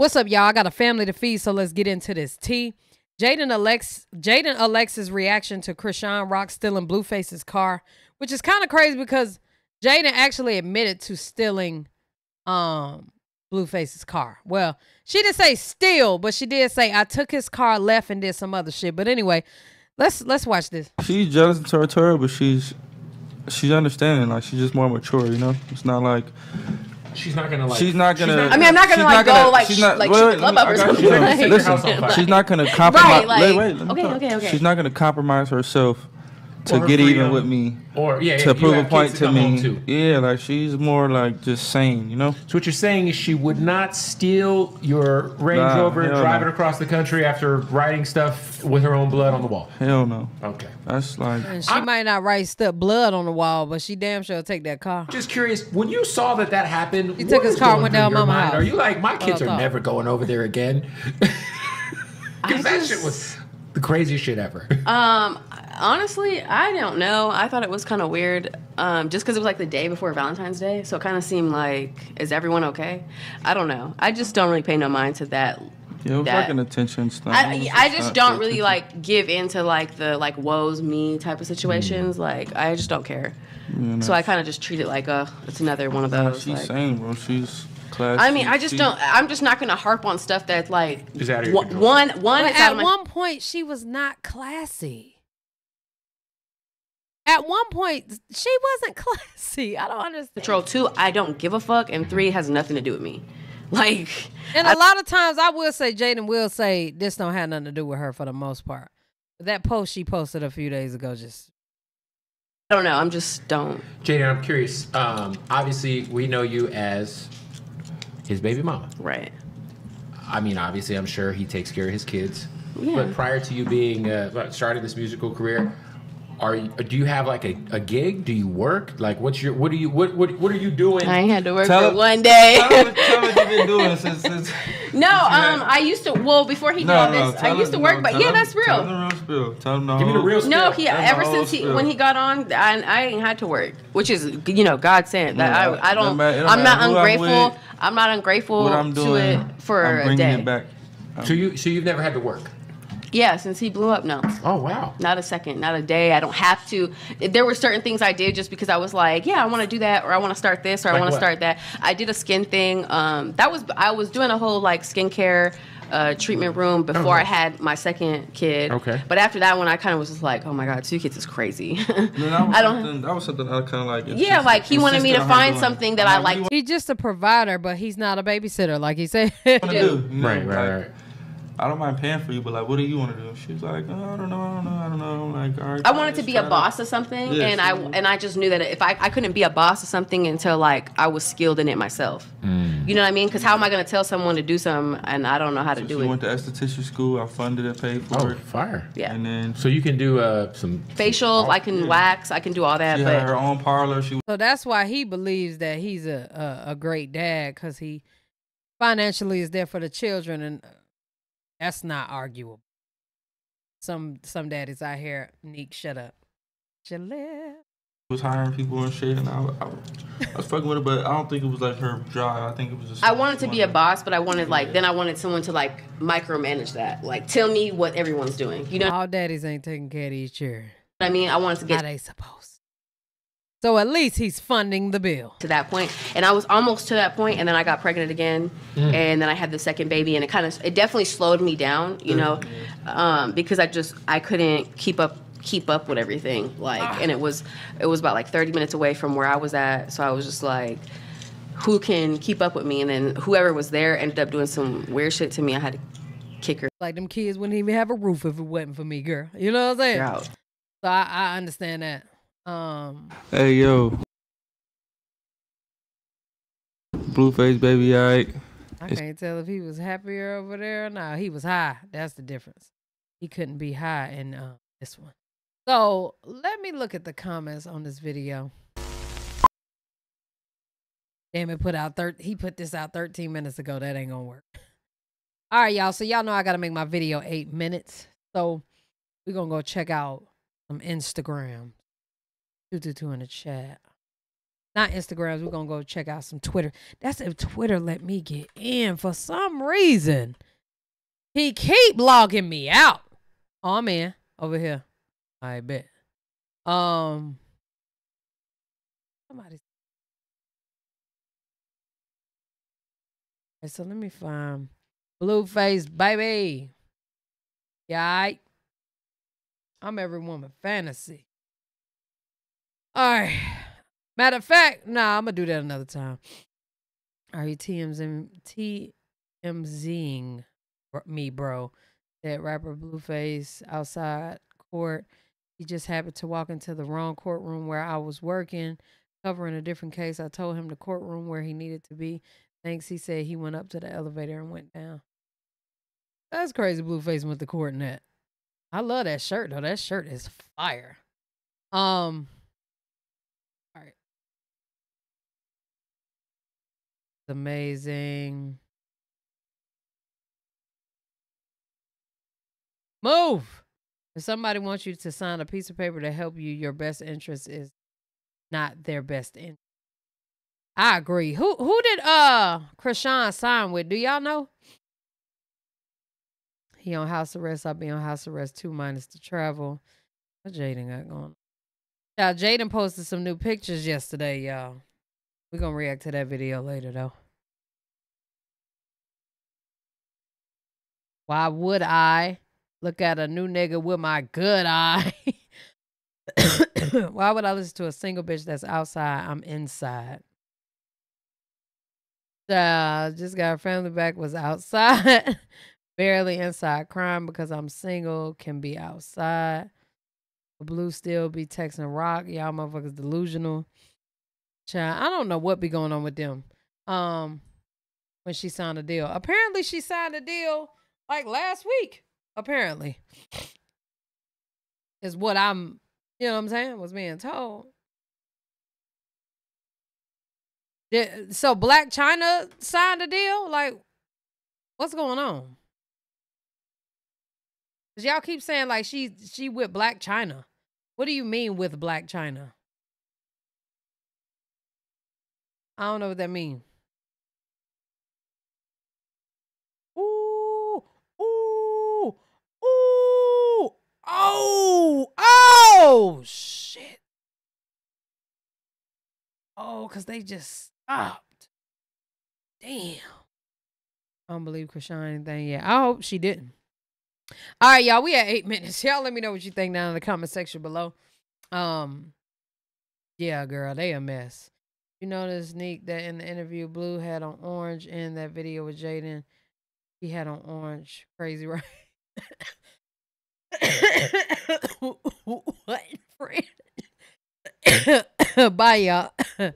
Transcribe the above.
What's up, y'all? I got a family to feed, so let's get into this. T. Jaidyn Alex Jaidyn Alexis' reaction to Chrisean Rock stealing Blueface's car, which is kind of crazy because Jaidyn actually admitted to stealing um Blueface's car. Well, she didn't say steal, but she did say I took his car, left, and did some other shit. But anyway, let's let's watch this. She's jealous and territorial, but she's she's understanding. Like she's just more mature, you know. It's not like She's not gonna like. she's not gonna. I mean, I'm not gonna she's like go like she's not- like wait, shoot wait, the club up or something. you. Like, Set your Listen, house on fire. she's not gonna compromise. like- wait, wait, let me okay, talk. okay, okay. She's not gonna compromise herself to Or her get even with me. Or yeah, yeah, to prove a point kids to me. too. Yeah, like she's more like just sane, you know. So what you're saying is she would not steal your Range Nah, Rover, hell drive no. it across the country after writing stuff with her own blood on the wall. Hell no. Okay. That's like And she might not write stuff blood on the wall, but she damn sure take that car. Just curious, when you saw that that happened, He what took his was car and going went through down your mama mind? house. Are you like my kids I are never going over there again? Because that shit was the craziest shit ever. Um, honestly, I don't know. I thought it was kind of weird, um, just because it was like the day before Valentine's Day, so it kind of seemed like, is everyone okay? I don't know. I just don't really pay no mind to that. yeah, it was that- like an attention stuff. I, I just don't really like give into like the like woes me type of situations. Like I just don't care. So I kind of just treat it like uh it's another one of those. She's like- sane, bro. She's classy. I mean, I just don't. I'm just not gonna harp on stuff that's like Is out of your one, one, one. But it's out at of my one point, she was not classy. At one point, she wasn't classy. I don't understand. control. Two, I don't give a fuck, and three has nothing to do with me. Like, And a lot of times, I will say, Jaidyn will say this don't have nothing to do with her for the most part. That post she posted a few days ago just I don't know. I'm just don't. Jaidyn, I'm curious. Um, obviously, we know you as his baby mama. Right. I mean, obviously, I'm sure he takes care of his kids. Yeah. But prior to you being uh, starting this musical career, are you, do you have like a, a gig? Do you work? Like, what's your what do you what what what are you doing? I ain't had to work Tell for her- one day. Tell her, tell what you've been doing since. since no, um, I used to. Well, before he did all this, I used her- to work. no, but yeah, her- that's Tell real. them the real spill. Tell them the Give me the whole- real No, he That's ever since he spill. when he got on, I, I ain't had to work, which is you know God sent that Yeah, I I don't don't. matter- I'm not matter who I'm ungrateful. with, I'm not ungrateful What I'm to it for I'm a bringing day. it back. So you so you've never had to work? Yeah, since he blew up, no. Oh wow. Not a second, not a day. I don't have to. There were certain things I did just because I was like, yeah, I want to do that, or I want to start this, or I want to start that. I did a skin thing. Um, that was I was doing a whole like skincare uh, treatment room before I nice. had my second kid. Okay. But after that one, I kind of was just like, oh my god, two kids is crazy. Man, that was I don't. something. That was something I kind of like. Yeah, insist- like he wanted me to insisted on her find something that I'm I like, liked. he's just a provider, but he's not a babysitter, like he said. do do? Right, right, right. I don't mind paying for you, but like, what do you want to do? She was like, oh, I don't know, I don't know, I don't know. I'm like, all right. I wanted to be a try boss of something, Yeah, and I sure. and I just knew that if I, I couldn't be a boss of something until like I was skilled in it myself. Mm. You know what I mean? Because how am I going to tell someone to do something and I don't know how to So do she it? went to esthetician school. I funded it, paid for Oh it, fire. Yeah. and then So you can do uh some Facials, some- I can wax, I can do all that, she had her own parlor. She So that's why he believes that he's a a, a great dad because he financially is there for the children, and uh, that's not arguable. Some some daddies out here, Neek, shut up. Jaleel. was hiring people and shit, and I, I, I was fucking with her, but I don't think it was like her job. I think it was just. I wanted to be a boss, but I wanted like then I wanted someone to like micromanage that, like tell me what everyone's doing. You know All daddies ain't taking care of these children. I mean? I wanted to get. How get they supposed. So at least he's funding the bill. to that point and i was almost to that point and then i got pregnant again and then i had the second baby and it kind of it definitely slowed me down you know um, because i just i couldn't keep up keep up with everything like and it was it was about like 30 minutes away from where i was at so i was just like who can keep up with me and then whoever was there ended up doing some weird shit to me i had to kick her Like them kids wouldn't even have a roof if it wasn't for me, girl. You know what I'm saying? out So I, I understand that. Um, Hey yo, Blueface baby, alright. I can't tell if he was happier over there or not. He was high. That's the difference. He couldn't be high in uh, this one. So let me look at the comments on this video. Damn it, put out thir- he put this out 13 minutes ago. That ain't gonna work. All right, y'all. So y'all know I gotta make my video eight minutes. So we're gonna go check out some Instagram. Two two two in the chat. not Instagrams. We're gonna go check out some Twitter. That's if Twitter let me get in for some reason. He keep logging me out. Oh, I'm in over here. I bet. Um, somebody. So let me find Blueface, baby. Yeah. I'm every woman fantasy. All right. Matter of fact, nah, I'm gonna do that another time. All right, TMZ, TMZing me, bro. That rapper Blueface outside court. He just happened to walk into the wrong courtroom where I was working, covering a different case. I told him the courtroom where he needed to be. Thanks. He said he went up to the elevator and went down. That's crazy. Blueface went to court in that. I love that shirt though. That shirt is fire. Um. All right. It's amazing. Move. If somebody wants you to sign a piece of paper to help you, your best interest is not their best interest. I agree. Who who did uh Chrisean sign with? Do y'all know? He on house arrest. I'll be on house arrest too, minus the travel. What Jaidyn got going? Now Jaidyn posted some new pictures yesterday, y'all. We're gonna react to that video later though. Why would I look at a new nigga with my good eye? Why would I listen to a single bitch that's outside? I'm inside. Uh, just got a family back, was outside. Barely inside crying because I'm single, can be outside. Blue still be texting rock. Y'all motherfuckers delusional. Child, I don't know what be going on with them. Um, when she signed a deal. Apparently she signed a deal like last week. Apparently. Is what I'm you know what I'm saying? Was being told. So Blac Chyna signed a deal? Like, what's going on? Cause y'all keep saying like she she with Blac Chyna. What do you mean with Blac Chyna? I don't know what that means. Ooh, ooh, ooh, oh, oh, shit. Oh, cause they just stopped. Damn. I don't believe Chrisean anything yet. I hope she didn't. All right, y'all. We at eight minutes. Y'all let me know what you think down in the comment section below. Um, yeah, girl, they a mess. You notice, Neek, that in the interview, Blue had on orange in that video with Jaidyn. He had on orange. Crazy, right? what, friend? Bye, y'all.